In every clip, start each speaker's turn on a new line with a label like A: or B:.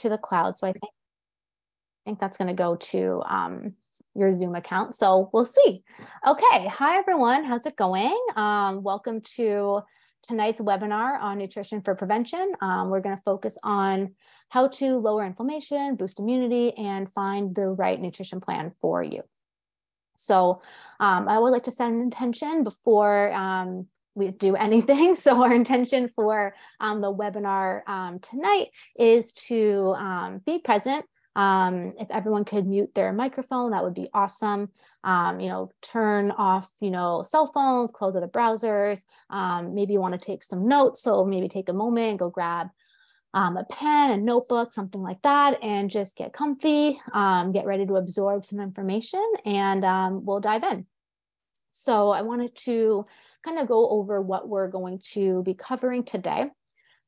A: to the cloud. So I think I think that's going to go to um, your Zoom account. So we'll see. Okay. Hi, everyone. How's it going? Um, welcome to tonight's webinar on nutrition for prevention. Um, we're going to focus on how to lower inflammation, boost immunity, and find the right nutrition plan for you. So um, I would like to set an intention before um, we do anything. So our intention for um, the webinar um, tonight is to um, be present. Um, if everyone could mute their microphone, that would be awesome. you know, turn off, you know, cell phones, close other browsers. maybe you want to take some notes. So maybe take a moment and go grab um, a pen, a notebook, something like that, and just get comfy, um, get ready to absorb some information, and um, we'll dive in. So I wanted to kind of go over what we're going to be covering today.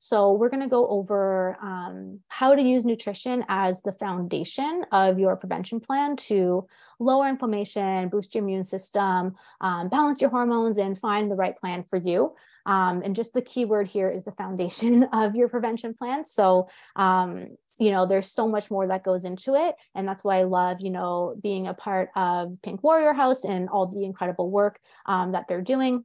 A: So we're going to go over um, how to use nutrition as the foundation of your prevention plan to lower inflammation, boost your immune system, um, balance your hormones, and find the right plan for you. Um, and just the key word here is the foundation of your prevention plan. So, um, you know, there's so much more that goes into it. And that's why I love, you know, being a part of Pink Warrior House and all the incredible work um, that they're doing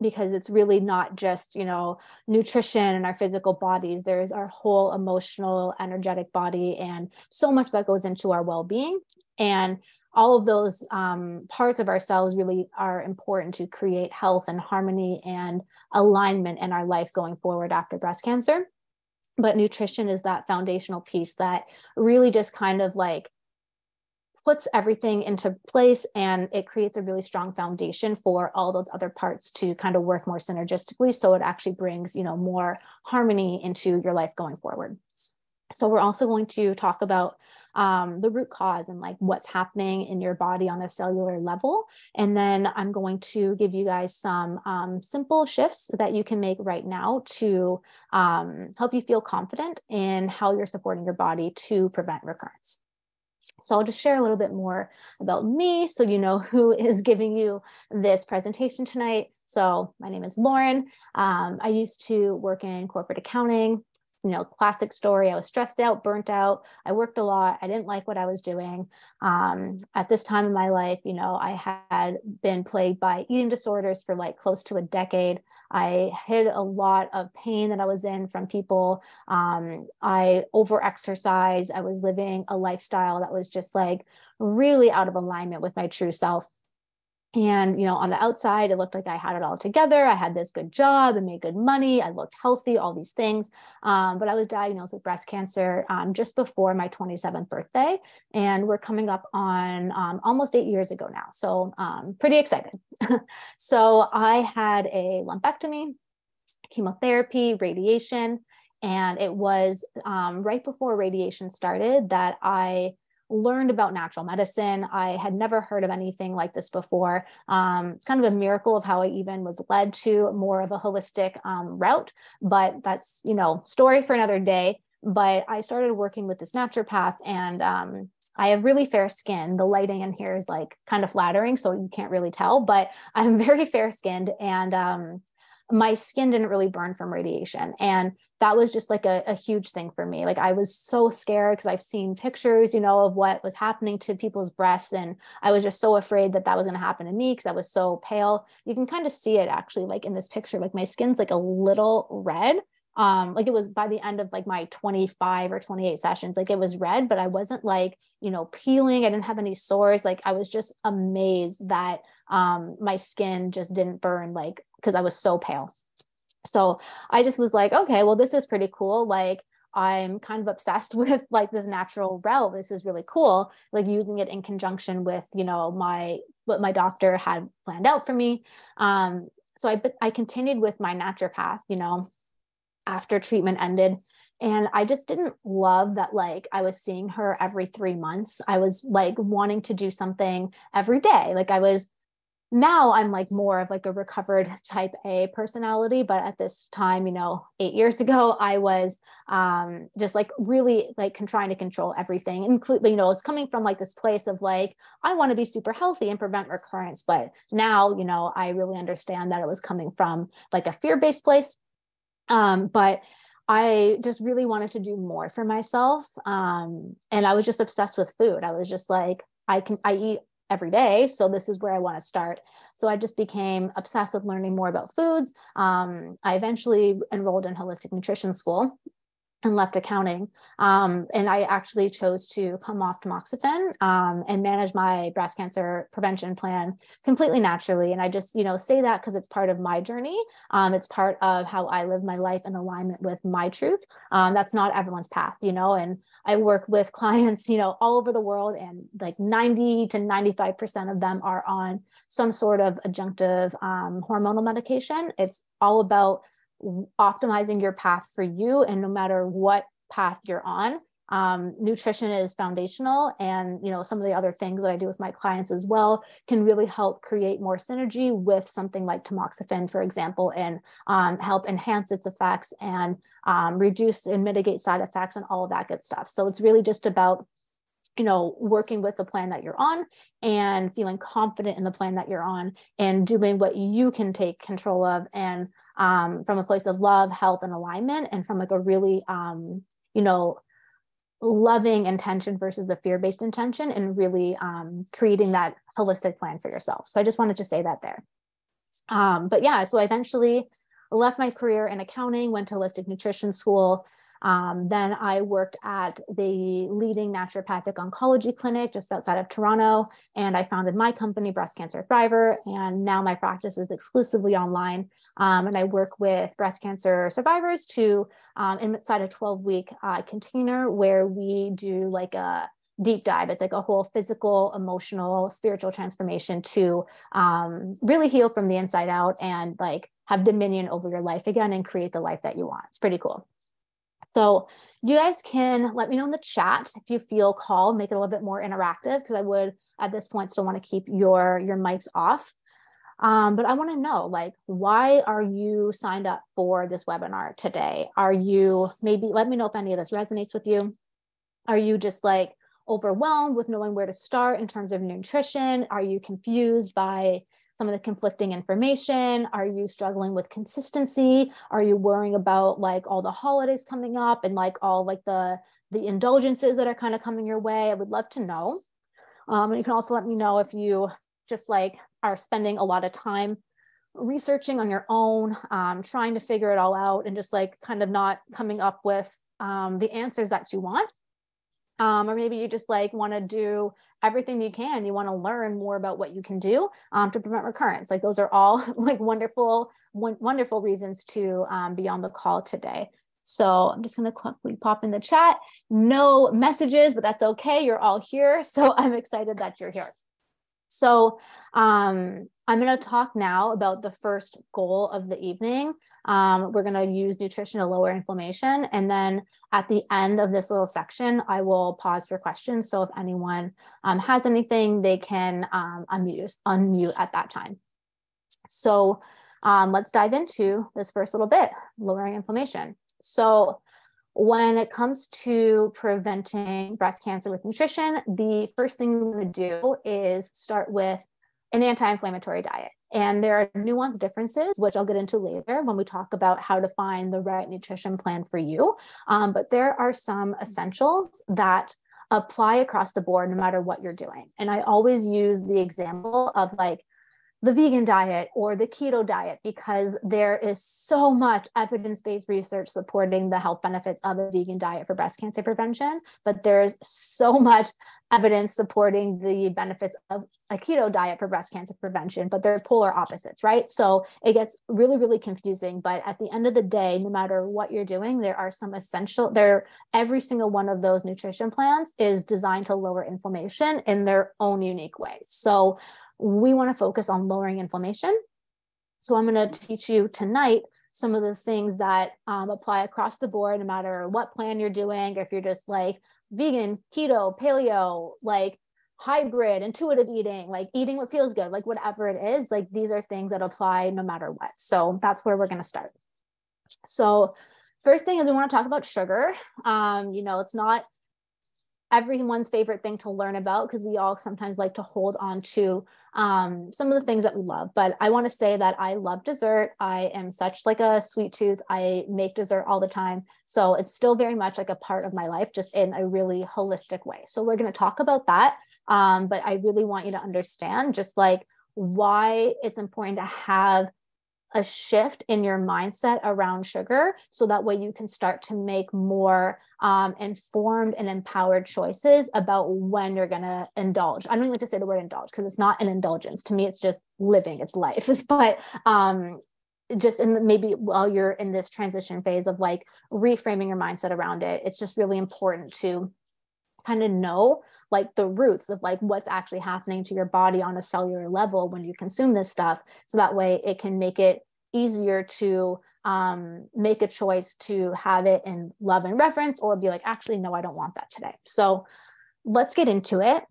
A: because it's really not just you know nutrition and our physical bodies there's our whole emotional energetic body and so much that goes into our well-being and all of those um, parts of ourselves really are important to create health and harmony and alignment in our life going forward after breast cancer. But nutrition is that foundational piece that really just kind of like puts everything into place and it creates a really strong foundation for all those other parts to kind of work more synergistically so it actually brings you know more harmony into your life going forward so we're also going to talk about um, the root cause and like what's happening in your body on a cellular level. And then I'm going to give you guys some um, simple shifts that you can make right now to um, help you feel confident in how you're supporting your body to prevent recurrence. So I'll just share a little bit more about me so you know who is giving you this presentation tonight. So my name is Lauren. Um, I used to work in corporate accounting you know, classic story. I was stressed out, burnt out. I worked a lot. I didn't like what I was doing. Um, at this time in my life, you know, I had been plagued by eating disorders for like close to a decade. I hid a lot of pain that I was in from people. Um, I over exercised. I was living a lifestyle that was just like really out of alignment with my true self and you know on the outside it looked like i had it all together. I had this good job and made good money. I looked healthy all these things. Um, but i was diagnosed with breast cancer um, just before my 27th birthday. And we're coming up on um, almost eight years ago now. So um, pretty excited. So i had a lumpectomy chemotherapy radiation and it was um, right before radiation started that i learned about natural medicine. I had never heard of anything like this before. Um, it's kind of a miracle of how I even was led to more of a holistic um, route, but that's, you know, story for another day. But I started working with this naturopath and um, I have really fair skin. The lighting in here is like kind of flattering, so you can't really tell, but I'm very fair skinned and um, my skin didn't really burn from radiation. And that was just like a, a huge thing for me. Like I was so scared because I've seen pictures, you know, of what was happening to people's breasts. And I was just so afraid that that was going to happen to me because I was so pale. You can kind of see it actually, like in this picture, like my skin's like a little red. Um, like it was by the end of like my 25 or 28 sessions, like it was red, but I wasn't like, you know, peeling. I didn't have any sores. Like I was just amazed that um, my skin just didn't burn like because I was so pale. So I just was like, okay, well, this is pretty cool. Like, I'm kind of obsessed with like this natural route. This is really cool. Like using it in conjunction with, you know, my what my doctor had planned out for me. Um, so I I continued with my naturopath, you know, after treatment ended. And I just didn't love that like I was seeing her every three months. I was like wanting to do something every day. Like I was now I'm like more of like a recovered type A personality, but at this time, you know, eight years ago, I was um, just like really like trying to control everything, including, you know, it's coming from like this place of like, I want to be super healthy and prevent recurrence. But now, you know, I really understand that it was coming from like a fear based place. Um, but I just really wanted to do more for myself. Um, and I was just obsessed with food. I was just like, I can, I eat every day. So this is where I want to start. So I just became obsessed with learning more about foods. Um, I eventually enrolled in holistic nutrition school and left accounting. Um, and I actually chose to come off tamoxifen um, and manage my breast cancer prevention plan completely naturally. And I just, you know, say that because it's part of my journey. Um, it's part of how I live my life in alignment with my truth. Um, that's not everyone's path, you know, and I work with clients, you know, all over the world and like 90 to 95% of them are on some sort of adjunctive um, hormonal medication. It's all about optimizing your path for you and no matter what path you're on um, nutrition is foundational and you know some of the other things that i do with my clients as well can really help create more synergy with something like tamoxifen for example and um, help enhance its effects and um, reduce and mitigate side effects and all of that good stuff. So it's really just about you know working with the plan that you're on and feeling confident in the plan that you're on and doing what you can take control of and um, from a place of love, health, and alignment, and from like a really, um, you know, loving intention versus the fear-based intention, and really um, creating that holistic plan for yourself. So I just wanted to say that there. Um, but yeah, so I eventually left my career in accounting, went to holistic nutrition school, um, then I worked at the leading naturopathic oncology clinic just outside of Toronto, and I founded my company, Breast Cancer Thriver. And now my practice is exclusively online. Um, and I work with breast cancer survivors to um, inside a 12 week uh, container where we do like a deep dive. It's like a whole physical, emotional, spiritual transformation to um, really heal from the inside out and like have dominion over your life again and create the life that you want. It's pretty cool. So you guys can let me know in the chat if you feel called, make it a little bit more interactive because I would at this point still want to keep your your mics off. Um, but I want to know like why are you signed up for this webinar today? Are you maybe let me know if any of this resonates with you? Are you just like overwhelmed with knowing where to start in terms of nutrition? Are you confused by some of the conflicting information? Are you struggling with consistency? Are you worrying about like all the holidays coming up and like all like the the indulgences that are kind of coming your way? I would love to know. Um, and you can also let me know if you just like are spending a lot of time researching on your own, um, trying to figure it all out and just like kind of not coming up with um, the answers that you want. Um, or maybe you just like want to do everything you can. You want to learn more about what you can do um, to prevent recurrence. Like those are all like wonderful, wonderful reasons to um, be on the call today. So I'm just going to quickly pop in the chat. No messages, but that's okay. You're all here. So I'm excited that you're here. So um, I'm going to talk now about the first goal of the evening. Um, we're going to use nutrition to lower inflammation. And then at the end of this little section, I will pause for questions. So if anyone um, has anything, they can um, unmute, unmute at that time. So um, let's dive into this first little bit, lowering inflammation. So when it comes to preventing breast cancer with nutrition, the first thing we would do is start with an anti-inflammatory diet. And there are nuanced differences, which I'll get into later when we talk about how to find the right nutrition plan for you. Um, but there are some essentials that apply across the board no matter what you're doing. And I always use the example of like the vegan diet or the keto diet because there is so much evidence-based research supporting the health benefits of a vegan diet for breast cancer prevention but there's so much evidence supporting the benefits of a keto diet for breast cancer prevention but they're polar opposites right? So it gets really really confusing but at the end of the day no matter what you're doing there are some essential there every single one of those nutrition plans is designed to lower inflammation in their own unique ways. So we want to focus on lowering inflammation. So I'm going to teach you tonight some of the things that um, apply across the board, no matter what plan you're doing, or if you're just like vegan, keto, paleo, like hybrid, intuitive eating, like eating what feels good, like whatever it is, like these are things that apply no matter what. So that's where we're going to start. So first thing is we want to talk about sugar. Um, you know, it's not everyone's favorite thing to learn about because we all sometimes like to hold on to um, some of the things that we love. But I want to say that I love dessert. I am such like a sweet tooth. I make dessert all the time. So it's still very much like a part of my life, just in a really holistic way. So we're going to talk about that. Um, but I really want you to understand just like why it's important to have a shift in your mindset around sugar so that way you can start to make more um, informed and empowered choices about when you're going to indulge. I don't even like to say the word indulge because it's not an indulgence. To me it's just living it's life. But um, just in the, maybe while you're in this transition phase of like reframing your mindset around it it's just really important to kind of know like the roots of like what's actually happening to your body on a cellular level when you consume this stuff so that way it can make it easier to um, make a choice to have it in love and reverence or be like actually no i don't want that today. So let's get into it.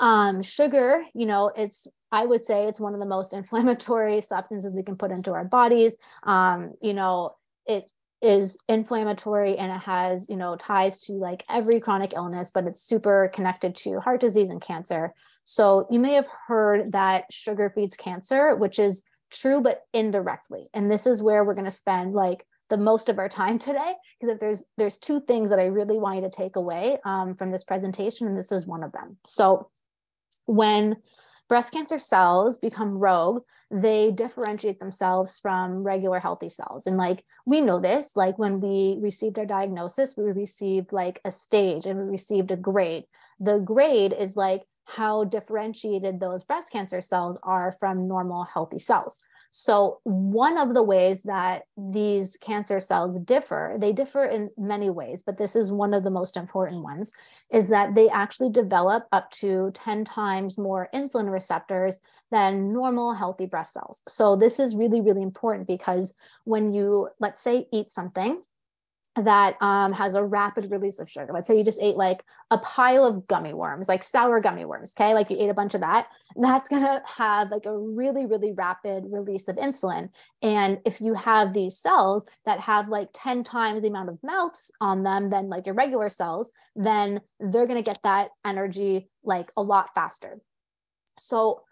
A: Um, sugar you know it's i would say it's one of the most inflammatory substances we can put into our bodies. Um, you know it is inflammatory and it has you know ties to like every chronic illness but it's super connected to heart disease and cancer. So you may have heard that sugar feeds cancer which is true but indirectly. And this is where we're going to spend like the most of our time today because if there's there's two things that i really want you to take away um, from this presentation and this is one of them. So when breast cancer cells become rogue. They differentiate themselves from regular healthy cells. And like we know this like when we received our diagnosis we received like a stage and we received a grade. The grade is like how differentiated those breast cancer cells are from normal healthy cells so, one of the ways that these cancer cells differ, they differ in many ways, but this is one of the most important ones, is that they actually develop up to 10 times more insulin receptors than normal healthy breast cells. So, this is really, really important because when you, let's say, eat something that um, has a rapid release of sugar. Let's say you just ate like a pile of gummy worms, like sour gummy worms, okay? Like you ate a bunch of that. That's gonna have like a really, really rapid release of insulin. And if you have these cells that have like 10 times the amount of mouths on them than like your regular cells, then they're gonna get that energy like a lot faster. So,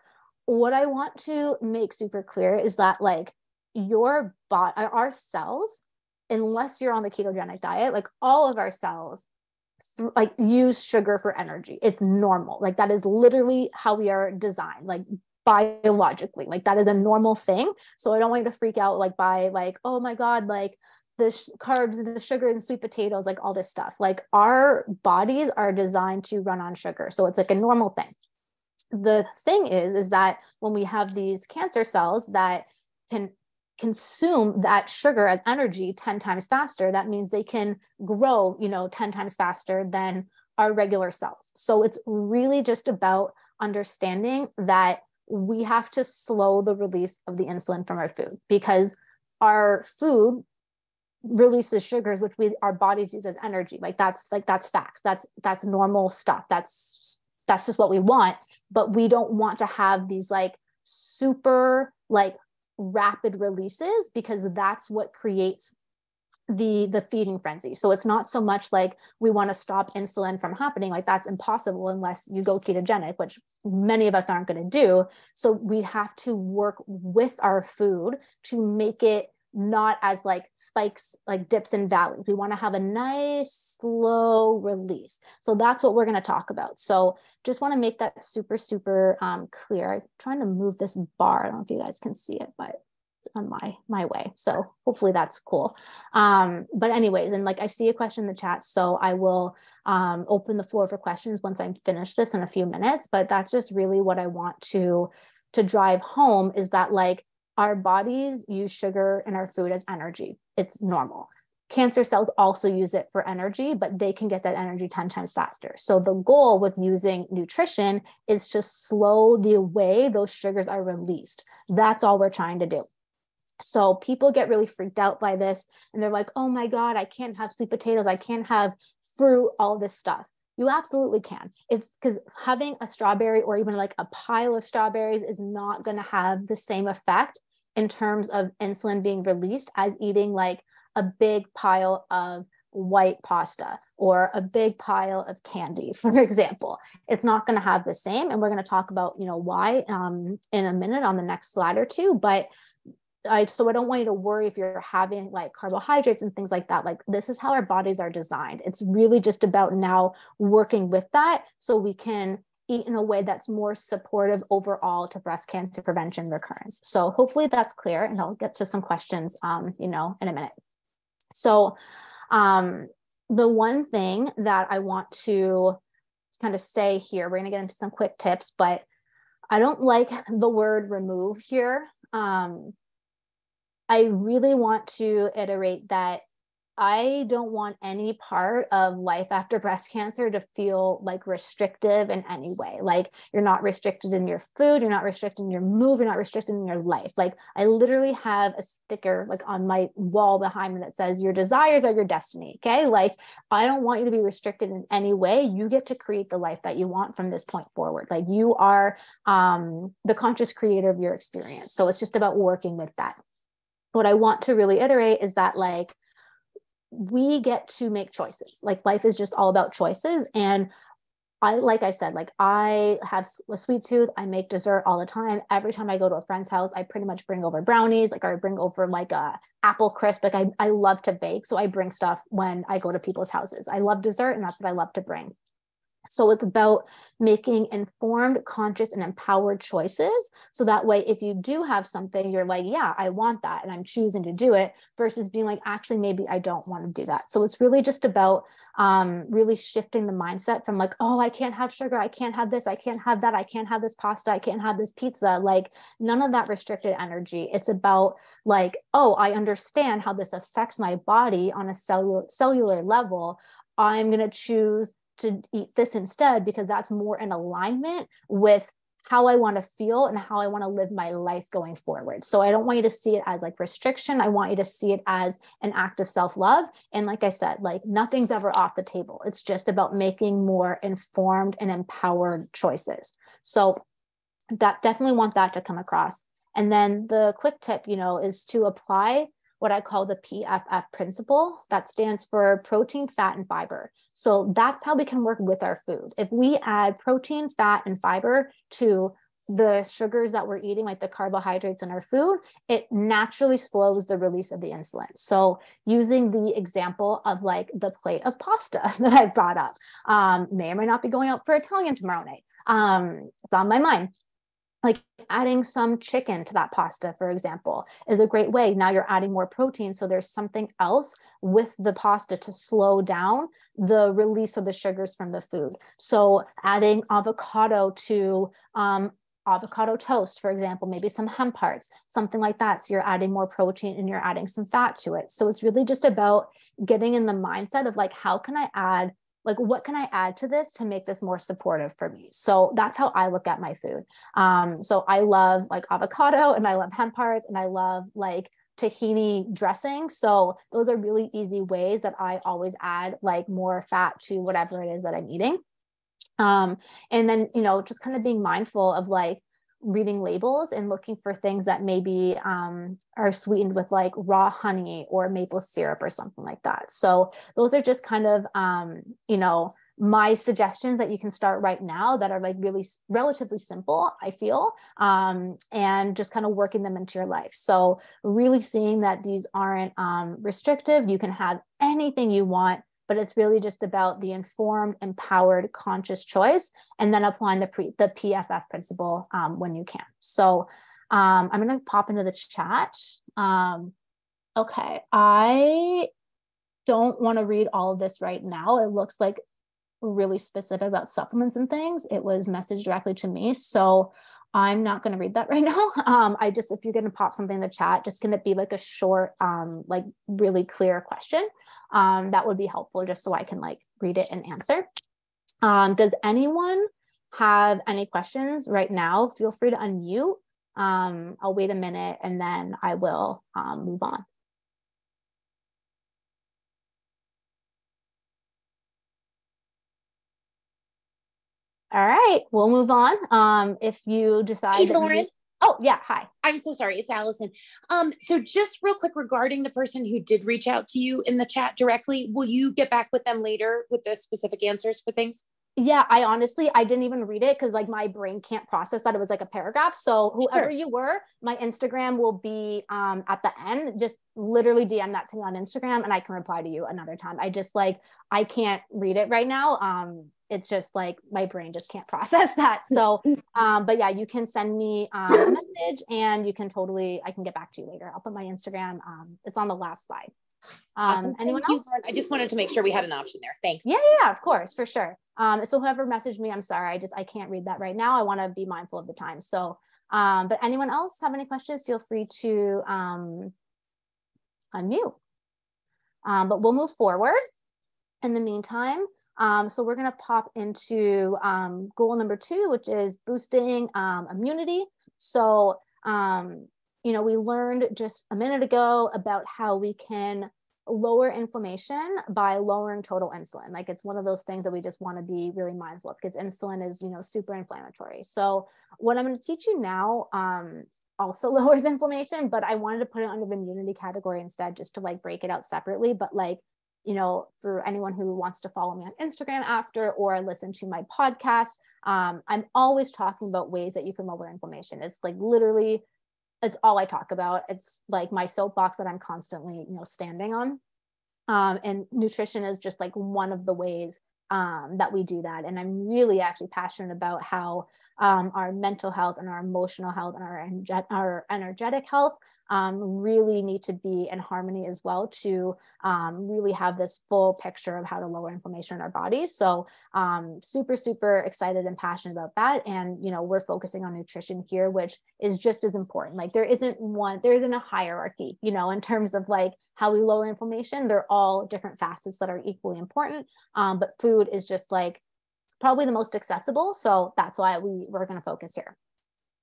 A: what I want to make super clear is that like your body, our cells unless you're on the ketogenic diet, like all of our cells th- like use sugar for energy. It's normal. Like that is literally how we are designed. Like biologically like that is a normal thing so i don't want you to freak out like by like oh my god like the sh- carbs and the sugar and sweet potatoes like all this stuff like our bodies are designed to run on sugar so it's like a normal thing the thing is is that when we have these cancer cells that can consume that sugar as energy 10 times faster that means they can grow you know 10 times faster than our regular cells. So it's really just about understanding that we have to slow the release of the insulin from our food because our food releases sugars which we our bodies use as energy. Like that's like that's facts. That's that's normal stuff. That's that's just what we want. But we don't want to have these like super like rapid releases because that's what creates the the feeding frenzy. So it's not so much like we want to stop insulin from happening like that's impossible unless you go ketogenic which many of us aren't going to do. So we have to work with our food to make it not as like spikes like dips and valleys. We want to have a nice slow release. So that's what we're going to talk about. So just want to make that super super um, clear. I'm trying to move this bar. I don't know if you guys can see it but it's on my my way. So hopefully that's cool. Um, but anyways and like i see a question in the chat so i will um, open the floor for questions once i'm finished this in a few minutes. But that's just really what i want to to drive home is that like our bodies use sugar in our food as energy. It's normal. Cancer cells also use it for energy, but they can get that energy 10 times faster. So, the goal with using nutrition is to slow the way those sugars are released. That's all we're trying to do. So, people get really freaked out by this and they're like, oh my God, I can't have sweet potatoes. I can't have fruit, all this stuff. You absolutely can. It's because having a strawberry or even like a pile of strawberries is not going to have the same effect in terms of insulin being released as eating like a big pile of white pasta or a big pile of candy, for example. It's not going to have the same. And we're going to talk about, you know, why um, in a minute on the next slide or two. But I, so I don't want you to worry if you're having like carbohydrates and things like that. Like this is how our bodies are designed. It's really just about now working with that so we can eat in a way that's more supportive overall to breast cancer prevention recurrence. So hopefully that's clear and I'll get to some questions, um, you know, in a minute. So um, the one thing that I want to kind of say here, we're going to get into some quick tips, but I don't like the word remove here. Um, I really want to iterate that I don't want any part of life after breast cancer to feel like restrictive in any way. Like you're not restricted in your food, you're not restricted in your move, you're not restricted in your life. Like I literally have a sticker like on my wall behind me that says your desires are your destiny. Okay. Like I don't want you to be restricted in any way. You get to create the life that you want from this point forward. Like you are um, the conscious creator of your experience. So it's just about working with that. What I want to really iterate is that like we get to make choices. Like life is just all about choices. And I, like I said, like I have a sweet tooth. I make dessert all the time. Every time I go to a friend's house, I pretty much bring over brownies. Like I bring over like a apple crisp. Like I, I love to bake. So I bring stuff when I go to people's houses. I love dessert and that's what I love to bring. So it's about making informed, conscious, and empowered choices. So that way, if you do have something, you're like, yeah, I want that, and I'm choosing to do it, versus being like, actually, maybe I don't want to do that. So it's really just about um, really shifting the mindset from like, oh, I can't have sugar, I can't have this, I can't have that, I can't have this pasta, I can't have this pizza. Like, none of that restricted energy. It's about like, oh, I understand how this affects my body on a cellular cellular level. I'm going to choose to eat this instead because that's more in alignment with how I want to feel and how I want to live my life going forward. So I don't want you to see it as like restriction. I want you to see it as an act of self love. And like I said, like nothing's ever off the table. It's just about making more informed and empowered choices. So that definitely want that to come across. And then the quick tip, you know, is to apply what I call the PFF principle. That stands for protein, fat, and fiber. So that's how we can work with our food. If we add protein, fat, and fiber to the sugars that we're eating, like the carbohydrates in our food, it naturally slows the release of the insulin. So, using the example of like the plate of pasta that I brought up, um, may or may not be going out for Italian tomorrow night. Um, it's on my mind like adding some chicken to that pasta for example is a great way. Now you're adding more protein so there's something else with the pasta to slow down the release of the sugars from the food. So adding avocado to um, avocado toast for example maybe some hemp hearts something like that. So you're adding more protein and you're adding some fat to it. So it's really just about getting in the mindset of like how can i add like what can i add to this to make this more supportive for me? So that's how i look at my food. Um, so i love like avocado and i love hemp hearts and i love like tahini dressing. So those are really easy ways that i always add like more fat to whatever it is that i'm eating. Um, and then you know just kind of being mindful of like reading labels and looking for things that maybe um, are sweetened with like raw honey or maple syrup or something like that. So those are just kind of, um, you know, my suggestions that you can start right now that are like really relatively simple, I feel, um, and just kind of working them into your life. So really seeing that these aren't um, restrictive, you can have anything you want but it's really just about the informed, empowered, conscious choice, and then applying the pre, the PFF principle um, when you can. So um, I'm going to pop into the chat. Um, okay, I don't want to read all of this right now. It looks like really specific about supplements and things. It was messaged directly to me, so I'm not going to read that right now. Um, I just, if you're going to pop something in the chat, just going to be like a short, um, like really clear question um, that would be helpful just so I can like read it and answer. Um, does anyone have any questions right now? Feel free to unmute. Um, I'll wait a minute and then I will um, move on. All right, we'll move on. Um, if you decide.
B: Hey, Lauren.
A: Oh, yeah. Hi.
B: I'm so sorry. It's Allison. Um, so just real quick regarding the person who did reach out to you in the chat directly, will you get back with them later with the specific answers for things?
A: Yeah, I honestly I didn't even read it because like my brain can't process that it was like a paragraph. So whoever sure. you were, my Instagram will be um at the end. Just literally DM that to me on Instagram and I can reply to you another time. I just like I can't read it right now. Um it's just like my brain just can't process that. So um but yeah, you can send me um, a message and you can totally I can get back to you later. I'll put my Instagram um it's on the last slide.
B: Um, awesome. anyone Thank else? You, I just wanted to make sure we had an option there. Thanks.
A: Yeah, yeah, of course, for sure. Um, so whoever messaged me, I'm sorry, I just I can't read that right now. I want to be mindful of the time. So, um, but anyone else have any questions? Feel free to um, unmute. Um, but we'll move forward. In the meantime, um, so we're going to pop into um, goal number two, which is boosting um, immunity. So, um, you know, we learned just a minute ago about how we can lower inflammation by lowering total insulin. Like it's one of those things that we just want to be really mindful of because insulin is, you know, super inflammatory. So what I'm going to teach you now um, also lowers inflammation, but I wanted to put it under the immunity category instead, just to like break it out separately. But like, you know, for anyone who wants to follow me on Instagram after or listen to my podcast, um, I'm always talking about ways that you can lower inflammation. It's like literally it's all I talk about. It's like my soapbox that I'm constantly, you know, standing on. Um, and nutrition is just like one of the ways um, that we do that. And I'm really actually passionate about how um, our mental health and our emotional health and our, our energetic health um, really need to be in harmony as well to um, really have this full picture of how to lower inflammation in our bodies. So um, super, super excited and passionate about that. And, you know, we're focusing on nutrition here, which is just as important. Like there isn't one, there isn't a hierarchy, you know, in terms of like how we lower inflammation. They're all different facets that are equally important. Um, but food is just like probably the most accessible. So that's why we, we're going to focus here.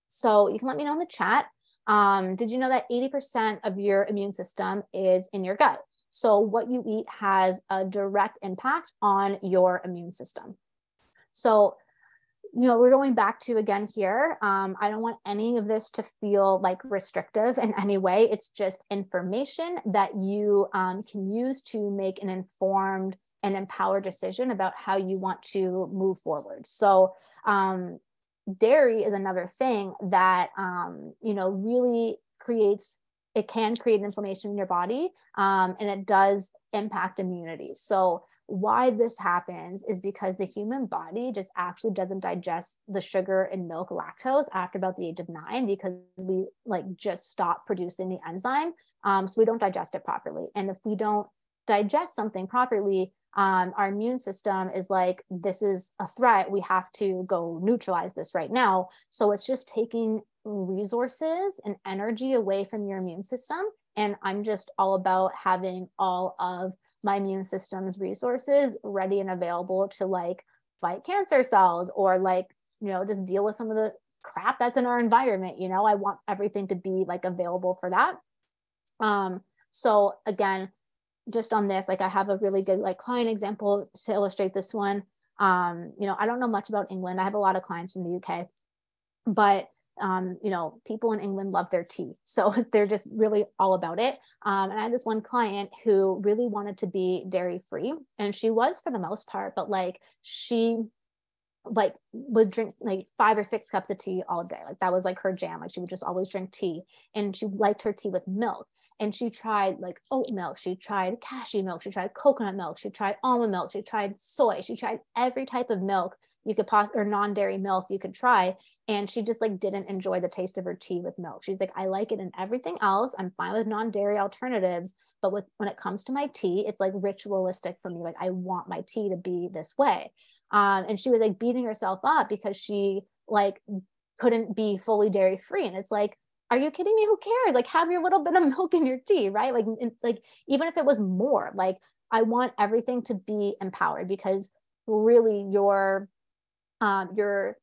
A: So you can let me know in the chat um, did you know that 80% of your immune system is in your gut? So, what you eat has a direct impact on your immune system. So, you know, we're going back to again here. Um, I don't want any of this to feel like restrictive in any way. It's just information that you um, can use to make an informed and empowered decision about how you want to move forward. So, um, dairy is another thing that um, you know really creates it can create inflammation in your body um, and it does impact immunity so why this happens is because the human body just actually doesn't digest the sugar in milk lactose after about the age of nine because we like just stop producing the enzyme um, so we don't digest it properly and if we don't digest something properly um, our immune system is like, this is a threat. We have to go neutralize this right now. So it's just taking resources and energy away from your immune system. And I'm just all about having all of my immune system's resources ready and available to like fight cancer cells or like, you know, just deal with some of the crap that's in our environment. You know, I want everything to be like available for that. Um, so again, just on this, like I have a really good like client example to illustrate this one. Um, you know, I don't know much about England. I have a lot of clients from the UK, but um, you know, people in England love their tea. So they're just really all about it. Um, and I had this one client who really wanted to be dairy free. And she was for the most part, but like she like would drink like five or six cups of tea all day. Like that was like her jam. Like she would just always drink tea. And she liked her tea with milk and she tried like oat milk she tried cashew milk she tried coconut milk she tried almond milk she tried soy she tried every type of milk you could possibly or non-dairy milk you could try and she just like didn't enjoy the taste of her tea with milk. She's like i like it in everything else i'm fine with non-dairy alternatives but with when it comes to my tea it's like ritualistic for me like i want my tea to be this way. Um, and she was like beating herself up because she like couldn't be fully dairy free and it's like are you kidding me? Who cares? Like have your little bit of milk in your tea, right? Like it's like even if it was more, like I want everything to be empowered because really your um your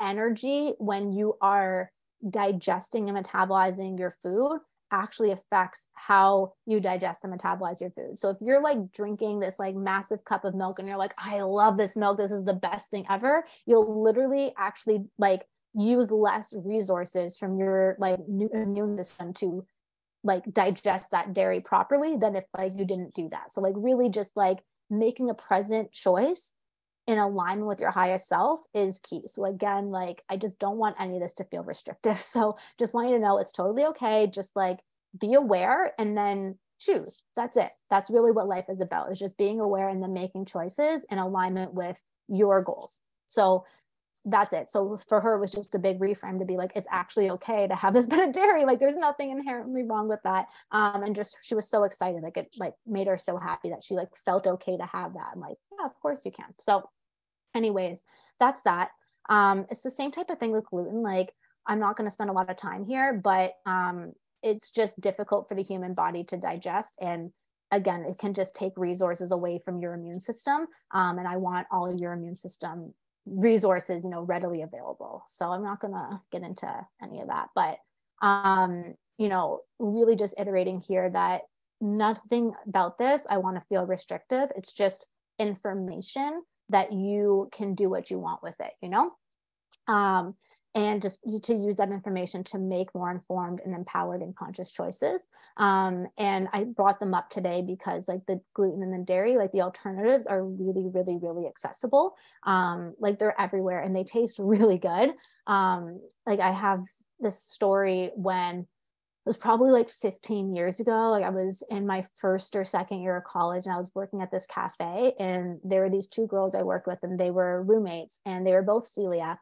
A: energy when you are digesting and metabolizing your food actually affects how you digest and metabolize your food. So if you're like drinking this like massive cup of milk and you're like, I love this milk, this is the best thing ever, you'll literally actually like use less resources from your like new immune system to like digest that dairy properly than if like you didn't do that so like really just like making a present choice in alignment with your highest self is key. So again, like I just don't want any of this to feel restrictive. So just want you to know it's totally okay. Just like be aware and then choose. That's it. That's really what life is about. Is just being aware and then making choices in alignment with your goals. So that's it. So for her, it was just a big reframe to be like, it's actually okay to have this bit of dairy. Like there's nothing inherently wrong with that. Um, and just she was so excited. Like it like made her so happy that she like felt okay to have that. I'm like, yeah, of course you can. So anyways, that's that. Um, it's the same type of thing with gluten. Like I'm not going to spend a lot of time here, but um, it's just difficult for the human body to digest. And again, it can just take resources away from your immune system. Um, and I want all your immune system resources, you know, readily available. So I'm not going to get into any of that, but um, you know, really just iterating here that nothing about this I want to feel restrictive. It's just information that you can do what you want with it, you know? Um, and just to use that information to make more informed and empowered and conscious choices. Um, and I brought them up today because like the gluten and the dairy, like the alternatives are really, really, really accessible. Um, like they're everywhere and they taste really good. Um, like I have this story when it was probably like 15 years ago. Like I was in my first or second year of college and I was working at this cafe and there were these two girls I worked with and they were roommates and they were both celiac.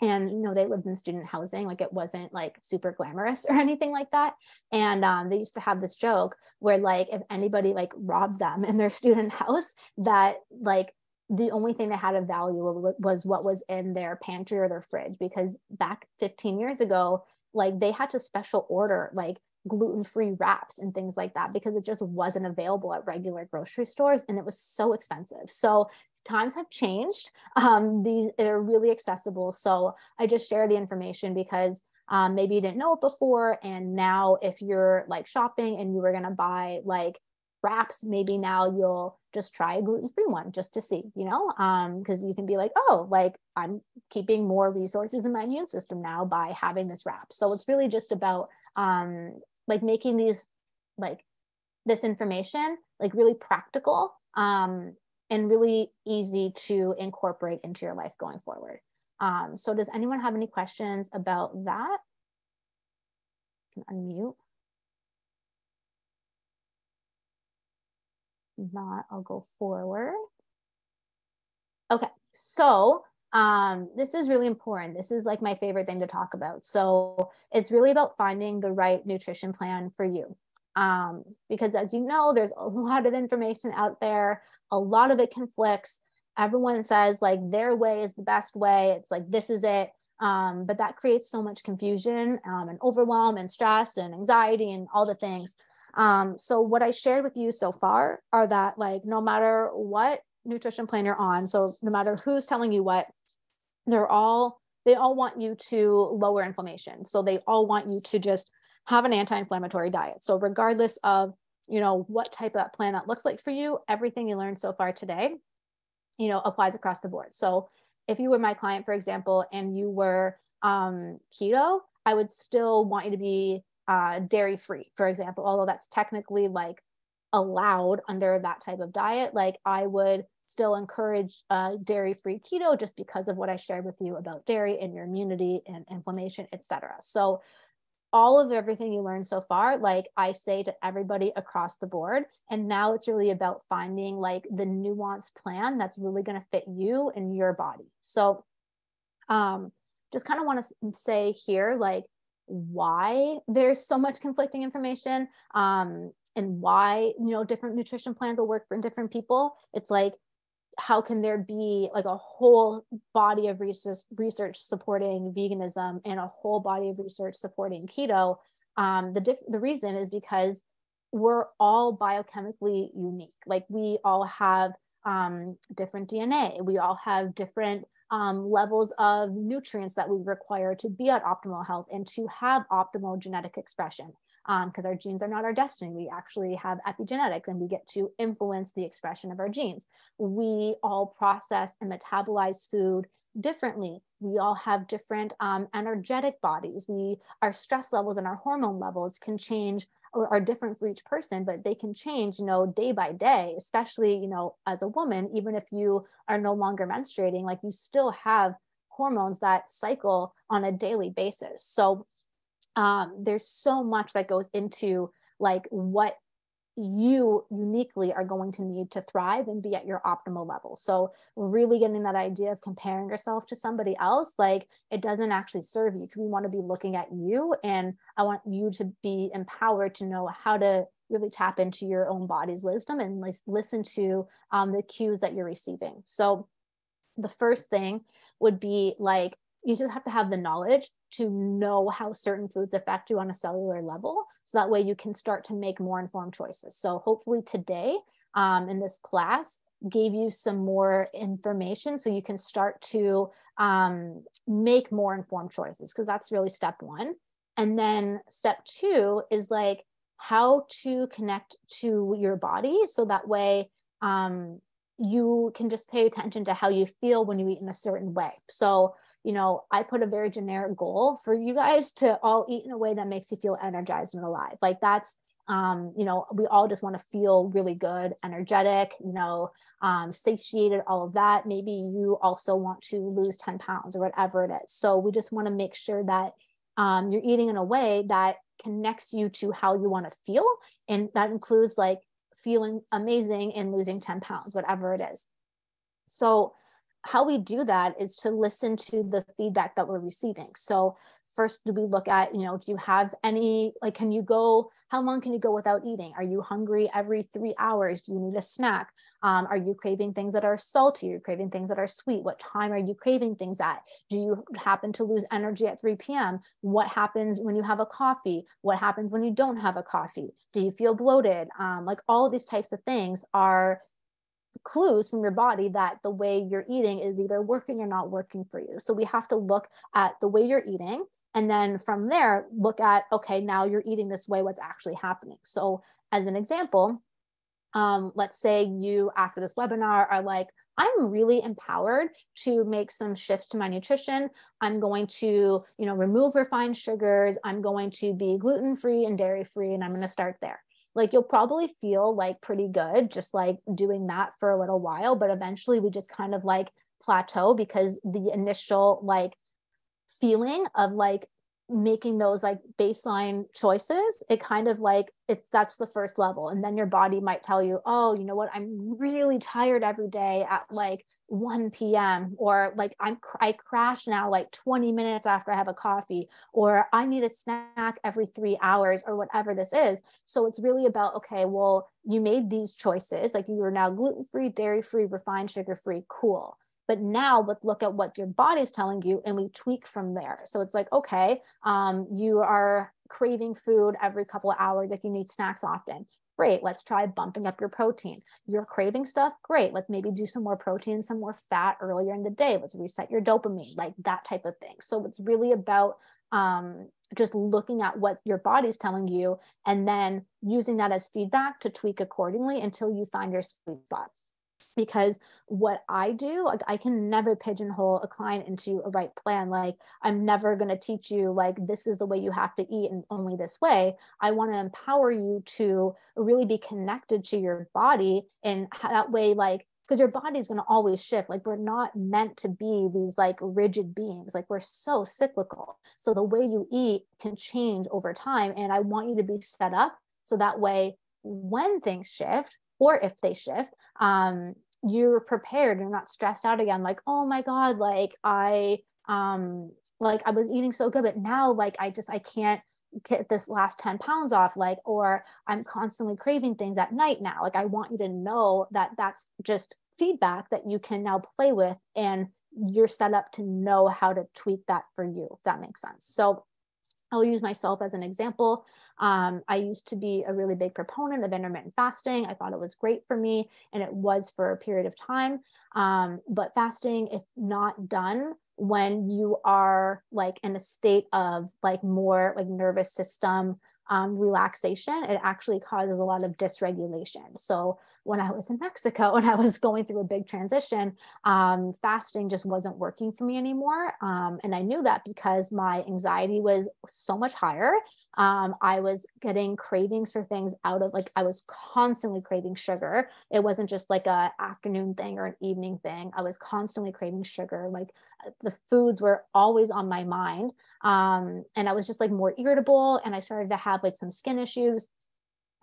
A: And you know, they lived in student housing, like it wasn't like super glamorous or anything like that. And um, they used to have this joke where like if anybody like robbed them in their student house, that like the only thing that had a value was what was in their pantry or their fridge because back 15 years ago like they had to special order like gluten-free wraps and things like that because it just wasn't available at regular grocery stores and it was so expensive so times have changed. Um, these are really accessible. So i just share the information because um, maybe you didn't know it before and now if you're like shopping and you were going to buy like wraps maybe now you'll just try a gluten-free one just to see you know? Um because you can be like oh like i'm keeping more resources in my immune system now by having this wrap. So it's really just about um like making these like this information like really practical. Um and really easy to incorporate into your life going forward um so does anyone have any questions about that can unmute not, I'll go forward. Okay, so um, this is really important. This is like my favorite thing to talk about. So it's really about finding the right nutrition plan for you. Um, because as you know, there's a lot of information out there. A lot of it conflicts. Everyone says like their way is the best way. It's like, this is it. Um, but that creates so much confusion um, and overwhelm and stress and anxiety and all the things. Um, so what I shared with you so far are that like no matter what nutrition plan you're on, so no matter who's telling you what, they're all they all want you to lower inflammation. So they all want you to just have an anti-inflammatory diet. So regardless of you know what type of that plan that looks like for you, everything you learned so far today, you know, applies across the board. So if you were my client, for example, and you were um, keto, I would still want you to be uh, dairy free, for example, although that's technically like allowed under that type of diet, like I would still encourage uh, dairy free keto just because of what I shared with you about dairy and your immunity and inflammation, etc. So all of everything you learned so far, like I say to everybody across the board. And now it's really about finding like the nuanced plan that's really going to fit you and your body. So um, just kind of want to say here, like why there's so much conflicting information um, and why you know different nutrition plans will work for different people it's like how can there be like a whole body of research, research supporting veganism and a whole body of research supporting keto? Um, the diff- the reason is because we're all biochemically unique. Like we all have um, different dna we all have different um, levels of nutrients that we require to be at optimal health and to have optimal genetic expression. Because um, our genes are not our destiny. We actually have epigenetics and we get to influence the expression of our genes. We all process and metabolize food differently. We all have different um, energetic bodies. We our stress levels and our hormone levels can change or are different for each person, but they can change, you know, day by day, especially, you know, as a woman, even if you are no longer menstruating, like you still have hormones that cycle on a daily basis. So um, there's so much that goes into like what you uniquely are going to need to thrive and be at your optimal level. So, really getting that idea of comparing yourself to somebody else, like it doesn't actually serve you because we want to be looking at you. And I want you to be empowered to know how to really tap into your own body's wisdom and listen to um, the cues that you're receiving. So, the first thing would be like you just have to have the knowledge to know how certain foods affect you on a cellular level. So that way you can start to make more informed choices. So hopefully today um, in this class gave you some more information so you can start to um, make more informed choices because that's really step one. And then step two is like how to connect to your body so that way um, you can just pay attention to how you feel when you eat in a certain way. So you know, I put a very generic goal for you guys to all eat in a way that makes you feel energized and alive. Like that's, um, you know, we all just want to feel really good, energetic, you know, um, satiated, all of that. Maybe you also want to lose 10 pounds or whatever it is. So we just want to make sure that um, you're eating in a way that connects you to how you want to feel. And that includes like feeling amazing and losing 10 pounds, whatever it is. So how we do that is to listen to the feedback that we're receiving. So first do we look at, you know, do you have any, like, can you go, how long can you go without eating? Are you hungry every three hours? Do you need a snack? Um, are you craving things that are salty? Are you craving things that are sweet? What time are you craving things at? Do you happen to lose energy at 3 p.m.? What happens when you have a coffee? What happens when you don't have a coffee? Do you feel bloated? Um, like all of these types of things are clues from your body that the way you're eating is either working or not working for you. So we have to look at the way you're eating. And then from there, look at, okay, now you're eating this way, what's actually happening. So, as an example, um, let's say you, after this webinar, are like, I'm really empowered to make some shifts to my nutrition. I'm going to, you know, remove refined sugars. I'm going to be gluten free and dairy free, and I'm going to start there like you'll probably feel like pretty good just like doing that for a little while but eventually we just kind of like plateau because the initial like feeling of like making those like baseline choices it kind of like it's that's the first level. And then your body might tell you oh you know what? I'm really tired every day at like 1 p.m. or like I'm I crash now like 20 minutes after I have a coffee or I need a snack every 3 hours or whatever this is. So it's really about okay, well, you made these choices like you are now gluten-free, dairy-free, refined sugar-free, cool. But now let's look at what your body's telling you and we tweak from there. So it's like okay, um, you are craving food every couple of hours like you need snacks often Great, let's try bumping up your protein. You're craving stuff? Great, let's maybe do some more protein, some more fat earlier in the day. Let's reset your dopamine, like that type of thing. So it's really about um, just looking at what your body's telling you and then using that as feedback to tweak accordingly until you find your sweet spot because what I do, like I can never pigeonhole a client into a right plan. Like I'm never going to teach you like this is the way you have to eat and only this way. I want to empower you to really be connected to your body and that way like because your body is going to always shift like we're not meant to be these like rigid beings like we're so cyclical so the way you eat can change over time and i want you to be set up so that way when things shift or if they shift um, you're prepared. You're not stressed out again like oh my god like i um like i was eating so good but now like i just i can't get this last 10 pounds off like or i'm constantly craving things at night now. Like i want you to know that that's just feedback that you can now play with and you're set up to know how to tweak that for you if that makes sense. So i'll use myself as an example um, I used to be a really big proponent of intermittent fasting. I thought it was great for me, and it was for a period of time. Um, but fasting, if not done when you are like in a state of like more like nervous system um, relaxation, it actually causes a lot of dysregulation. So when I was in Mexico and I was going through a big transition, um, fasting just wasn't working for me anymore. Um, and I knew that because my anxiety was so much higher. Um, I was getting cravings for things out of like I was constantly craving sugar. It wasn't just like a afternoon thing or an evening thing. I was constantly craving sugar. Like the foods were always on my mind. Um, and I was just like more irritable and I started to have like some skin issues.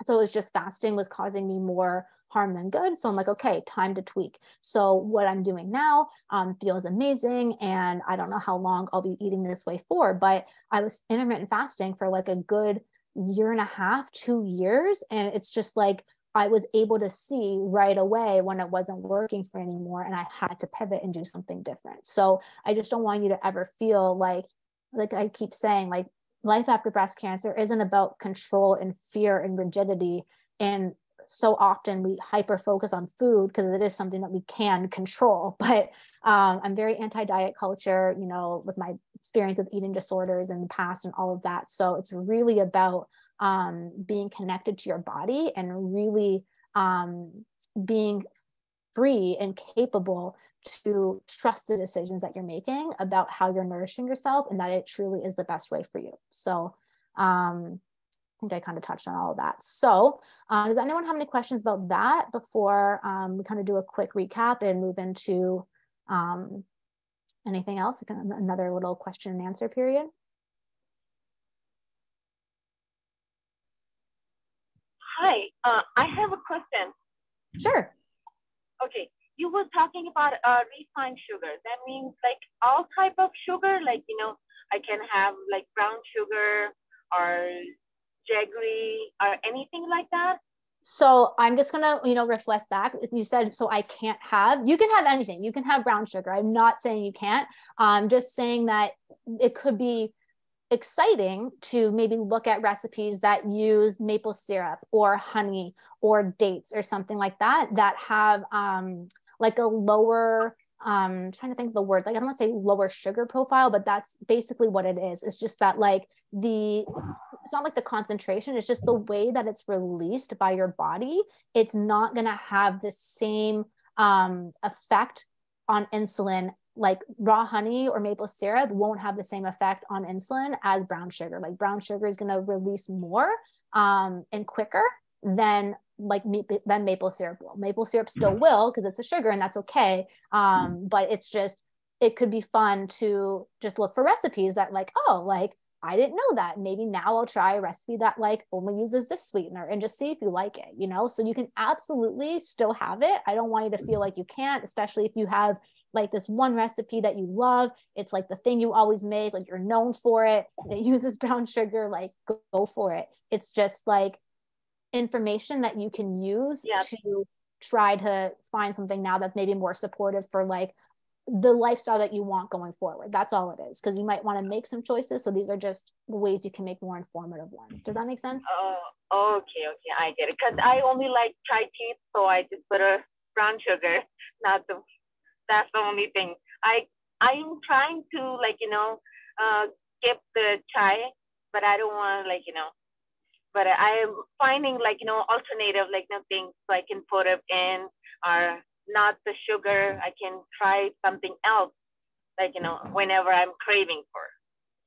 A: So it was just fasting was causing me more harm than good. So I'm like, okay, time to tweak. So what I'm doing now um, feels amazing. And I don't know how long I'll be eating this way for, but I was intermittent fasting for like a good year and a half, two years. And it's just like, I was able to see right away when it wasn't working for anymore and I had to pivot and do something different. So I just don't want you to ever feel like like I keep saying like life after breast cancer isn't about control and fear and rigidity and so often we hyper focus on food because it is something that we can control. But um, I'm very anti diet culture, you know, with my experience of eating disorders in the past and all of that. So it's really about um, being connected to your body and really um, being free and capable to trust the decisions that you're making about how you're nourishing yourself and that it truly is the best way for you. So, um, think I kind of touched on all of that. So uh, does anyone have any questions about that before um, we kind of do a quick recap and move into um, anything else? Another little question and answer period.
C: Hi, uh, I have a question.
A: Sure.
C: Okay, you were talking about uh, refined sugar. That means like all type of sugar, like, you know, I can have like brown sugar or jaggery or anything like that?
A: So I'm just gonna, you know, reflect back. You said so I can't have. You can have anything. You can have brown sugar. I'm not saying you can't. I'm just saying that it could be exciting to maybe look at recipes that use maple syrup or honey or dates or something like that that have um, like a lower um trying to think of the word like i don't want to say lower sugar profile but that's basically what it is it's just that like the it's not like the concentration it's just the way that it's released by your body it's not going to have the same um effect on insulin like raw honey or maple syrup won't have the same effect on insulin as brown sugar like brown sugar is going to release more um and quicker than like than maple syrup will. Maple syrup still mm-hmm. will because it's a sugar and that's okay. Um, mm-hmm. but it's just it could be fun to just look for recipes that like oh like I didn't know that. Maybe now I'll try a recipe that like only uses this sweetener and just see if you like it, you know? So you can absolutely still have it. I don't want you to feel mm-hmm. like you can't, especially if you have like this one recipe that you love. It's like the thing you always make, like you're known for it. It uses brown sugar, like go, go for it. It's just like information that you can use to try to find something now that's maybe more supportive for like the lifestyle that you want going forward. That's all it is. Because you might want to make some choices. So these are just ways you can make more informative ones. Does that make sense?
C: Oh, okay, okay, I get it. Because I only like chai tea, so I just put a brown sugar. Not the. That's the only thing. I I'm trying to like you know, uh, skip the chai, but I don't want to like you know but I'm finding like, you know, alternative, like you know, things so I can put it in or not the sugar. I can try something else, like, you know, whenever I'm craving for.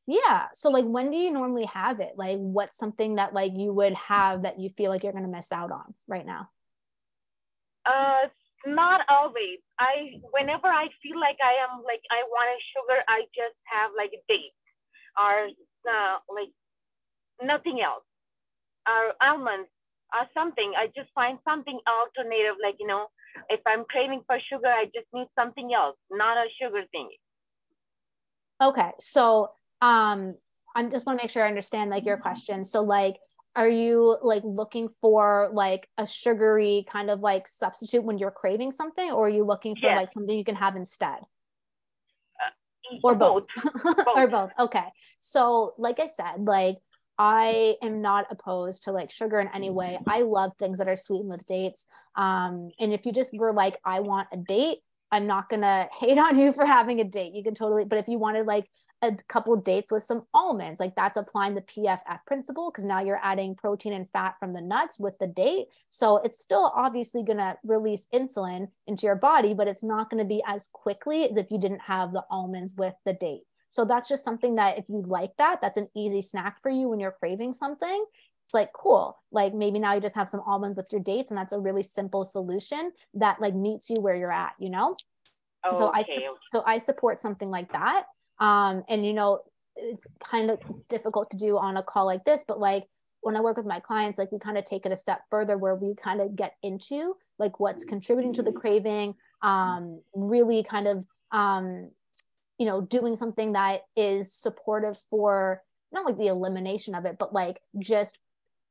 A: Yeah. So like when do you normally have it? Like what's something that like you would have that you feel like you're gonna miss out on right now?
C: Uh not always. I whenever I feel like I am like I want a sugar, I just have like a date or uh, like nothing else or almonds or something. I just find something alternative, like, you know, if I'm craving for sugar, I just need something else, not a sugar thing.
A: Okay. So um I just want to make sure I understand like your question. So like are you like looking for like a sugary kind of like substitute when you're craving something or are you looking for yes. like something you can have instead? Uh, or both, both. or both. Okay. So like I said, like I am not opposed to like sugar in any way. I love things that are sweetened with dates. Um, and if you just were like, I want a date, I'm not gonna hate on you for having a date. You can totally, but if you wanted like a couple dates with some almonds. Like that's applying the PFF principle because now you're adding protein and fat from the nuts with the date. So it's still obviously going to release insulin into your body, but it's not going to be as quickly as if you didn't have the almonds with the date. So that's just something that if you like that, that's an easy snack for you when you're craving something. It's like cool. Like maybe now you just have some almonds with your dates, and that's a really simple solution that like meets you where you're at, you know?
C: Okay,
A: so I
C: okay.
A: so I support something like that. Um, and you know, it's kind of difficult to do on a call like this, but like when I work with my clients, like we kind of take it a step further where we kind of get into like what's contributing to the craving, um, really kind of um, you know, doing something that is supportive for not like the elimination of it, but like just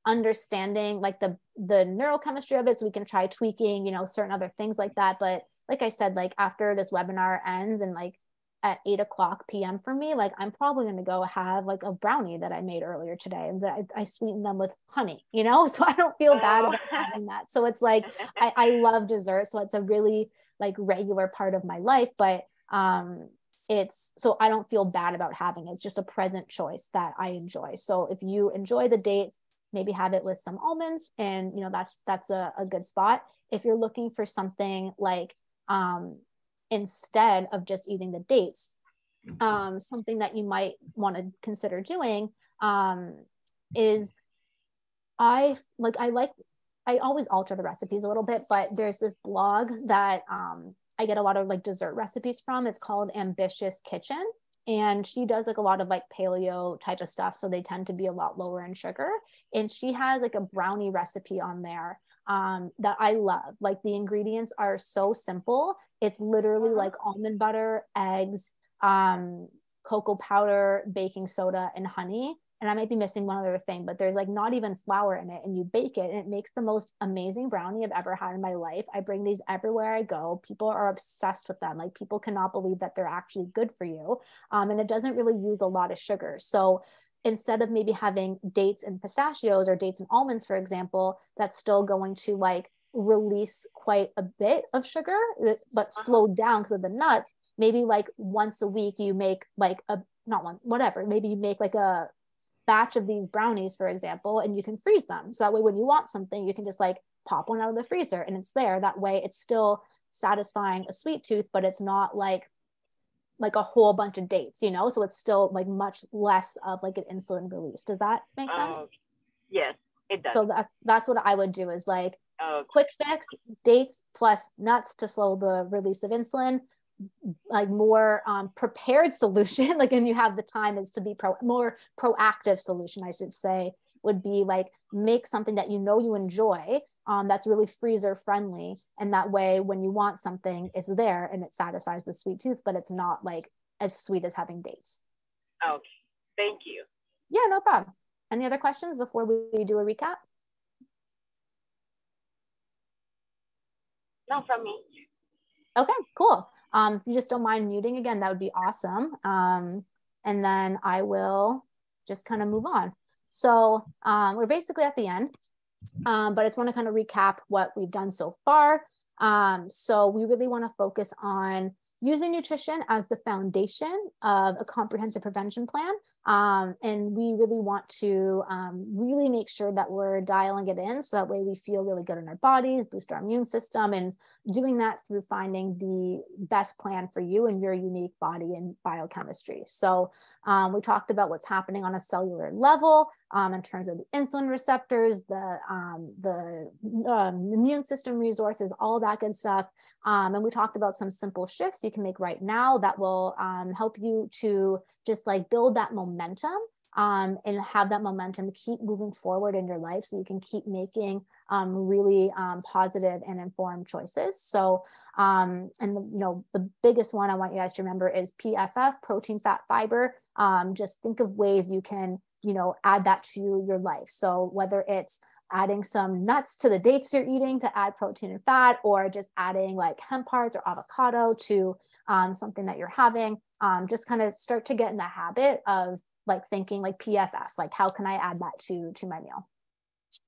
A: understanding like the the neurochemistry of it. So we can try tweaking you know certain other things like that. But like i said like after this webinar ends and like at 8 o'clock p.m for me like i'm probably going to go have like a brownie that i made earlier today and that I, I sweeten them with honey you know? So i don't feel bad
C: Oh.
A: about having that. So it's like I, I love dessert. So it's a really like regular part of my life. But um it's so i don't feel bad about having it. It's just a present choice that i enjoy. So if you enjoy the dates maybe have it with some almonds and you know that's that's a, a good spot. If you're looking for something like um instead of just eating the dates um something that you might want to consider doing um is i like i like i always alter the recipes a little bit but there's this blog that um i get a lot of like dessert recipes from it's called ambitious kitchen and she does like a lot of like paleo type of stuff so they tend to be a lot lower in sugar and she has like a brownie recipe on there um, that I love. Like the ingredients are so simple. It's literally
C: Uh-huh.
A: like almond butter, eggs, um, cocoa powder, baking soda, and honey. And I might be missing one other thing, but there's like not even flour in it. And you bake it, and it makes the most amazing brownie I've ever had in my life. I bring these everywhere I go. People are obsessed with them. Like people cannot believe that they're actually good for you. Um, and it doesn't really use a lot of sugar. So instead of maybe having dates and pistachios or dates and almonds, for example, that's still going to like release quite a bit of sugar, uh, but slowed down because of the nuts. Maybe like once a week, you make like a not one, whatever. Maybe you make like a batch of these brownies, for example, and you can freeze them. So that way, when you want something, you can just like pop one out of the freezer and it's there. That way, it's still satisfying a sweet tooth, but it's not like like a whole bunch of dates, you know? So it's still like much less of like an insulin release. Does that make oh, sense?
C: Oh, yes, it does.
A: So that that's what I would do is like
C: okay.
A: quick fix, dates plus nuts to slow the release of insulin, like more um, prepared solution, like and you have the time is to be pro more proactive solution, I should say, would be like make something that you know you enjoy um, that's really freezer friendly. And that way, when you want something, it's there and it satisfies the sweet tooth, but it's not like as sweet as having dates.
C: Okay. Thank you.
A: Yeah, no problem. Any other questions before we do a recap?
C: No, from me.
A: Okay, cool. Um, if you just don't mind muting again, that would be awesome. Um, and then I will just kind of move on. So um, we're basically at the end, um, but I just want to kind of recap what we've done so far. Um, so we really want to focus on using nutrition as the foundation of a comprehensive prevention plan. Um, and we really want to um, really make sure that we're dialing it in so that way we feel really good in our bodies, boost our immune system, and doing that through finding the best plan for you and your unique body and biochemistry. So um, we talked about what's happening on a cellular level um, in terms of the insulin receptors, the um, the um, immune system resources, all that good stuff. Um, and we talked about some simple shifts you can make right now that will um, help you to just like build that momentum um, and have that momentum keep moving forward in your life so you can keep making um, really um, positive and informed choices. So, um, and you know, the biggest one I want you guys to remember is PFF, protein, fat, fiber. Um, just think of ways you can, you know, add that to your life. So whether it's adding some nuts to the dates you're eating to add protein and fat, or just adding like hemp hearts or avocado to um, something that you're having, um, just kind of start to get in the habit of like thinking like PFF, like how can I add that to to my meal?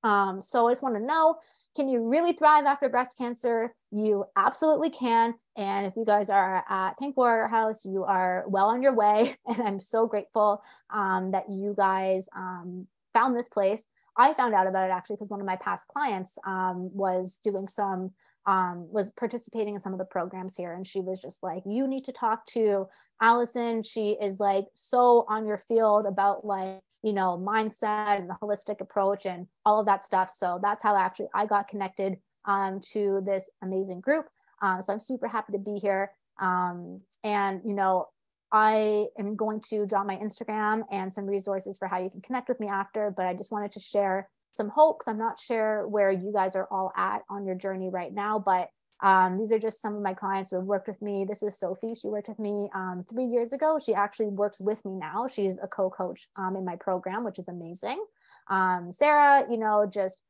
A: Um, so I just want to know, can you really thrive after breast cancer? you absolutely can. And if you guys are at Pink Warrior House, you are well on your way. And I'm so grateful um, that you guys um, found this place. I found out about it actually because one of my past clients um, was doing some, um, was participating in some of the programs here. And she was just like, you need to talk to Allison. She is like so on your field about like, you know, mindset and the holistic approach and all of that stuff. So that's how actually I got connected um, to this amazing group. Um, so I'm super happy to be here. Um, and, you know, I am going to draw my Instagram and some resources for how you can connect with me after, but I just wanted to share some hopes. I'm not sure where you guys are all at on your journey right now, but um, these are just some of my clients who have worked with me. This is Sophie. She worked with me um, three years ago. She actually works with me now. She's a co-coach um, in my program, which is amazing. Um, Sarah, you know, just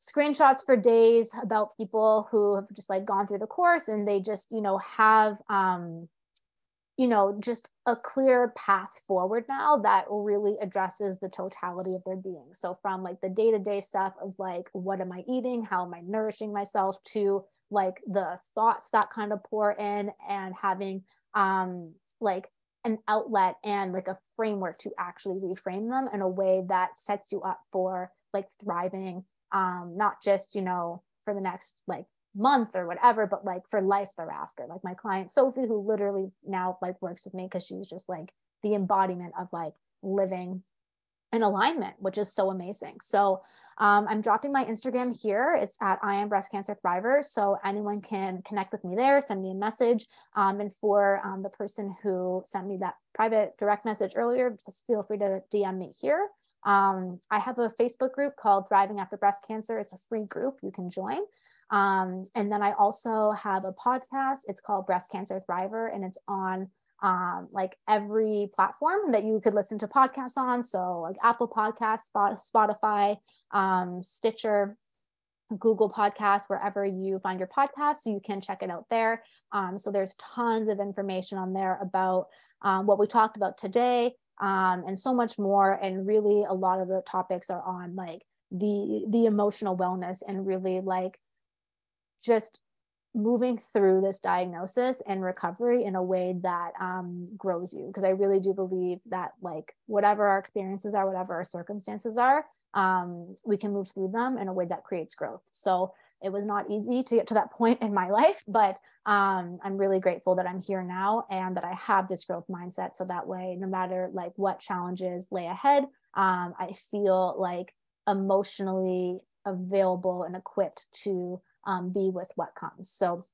A: screenshots for days about people who have just like gone through the course and they just you know have um you know just a clear path forward now that really addresses the totality of their being. So from like the day-to-day stuff of like what am i eating? How am i nourishing myself? To like the thoughts that kind of pour in and having um like an outlet and like a framework to actually reframe them in a way that sets you up for like thriving um, not just, you know, for the next like month or whatever, but like for life thereafter. Like my client Sophie, who literally now like works with me because she's just like the embodiment of like living in alignment, which is so amazing. So um, I'm dropping my Instagram here. It's at I am breast cancer thriver. So anyone can connect with me there, send me a message. Um, and for um, the person who sent me that private direct message earlier, just feel free to DM me here. Um, I have a Facebook group called Thriving After Breast Cancer. It's a free group you can join. Um, and then I also have a podcast. It's called Breast Cancer Thriver, and it's on um, like every platform that you could listen to podcasts on. So like Apple Podcasts, Spotify, um, Stitcher, Google Podcasts, wherever you find your podcasts, you can check it out there. Um, so there's tons of information on there about um, what we talked about today, um, and so much more. And really, a lot of the topics are on like the the emotional wellness and really like just moving through this diagnosis and recovery in a way that um, grows you. Because i really do believe that like whatever our experiences are whatever our circumstances are um, we can move through them in a way that creates growth. So it was not easy to get to that point in my life but um, i'm really grateful that i'm here now and that i have this growth mindset so that way no matter like what challenges lay ahead um, i feel like emotionally available and equipped to um, be with what comes so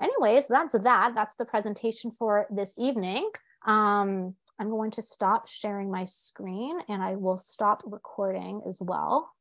A: anyways that's that. That's the presentation for this evening. Um, i'm going to stop sharing my screen and i will stop recording as well